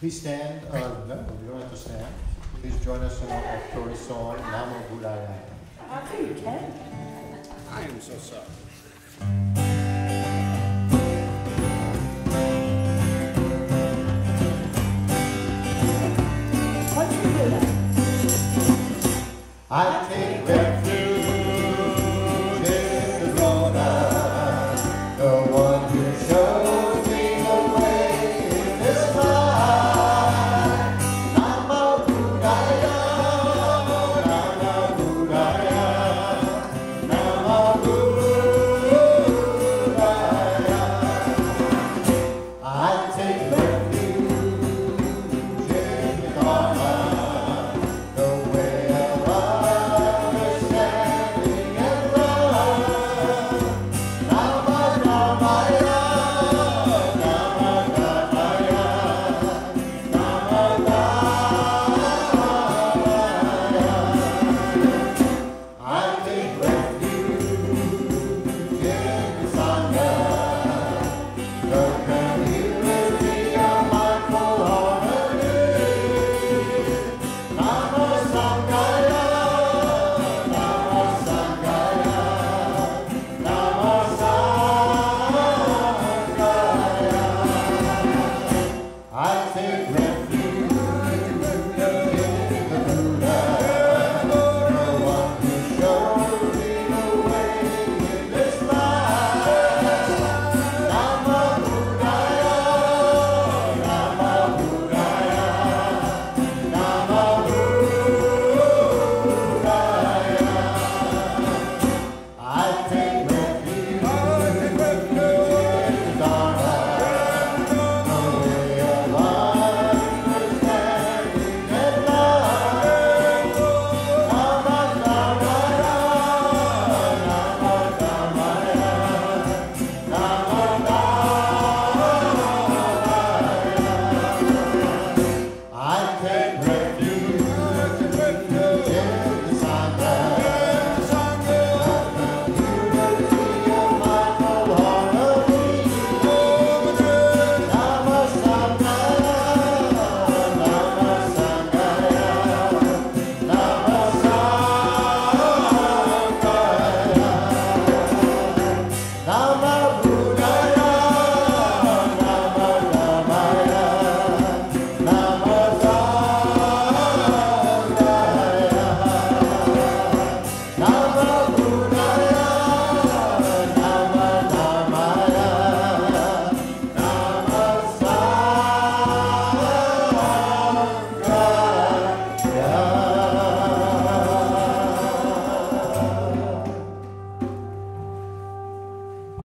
Please stand, uh, no, you don't have to stand. Please join us in our offertory song, Namo Buddhaya. I think you can. I am so sorry. I take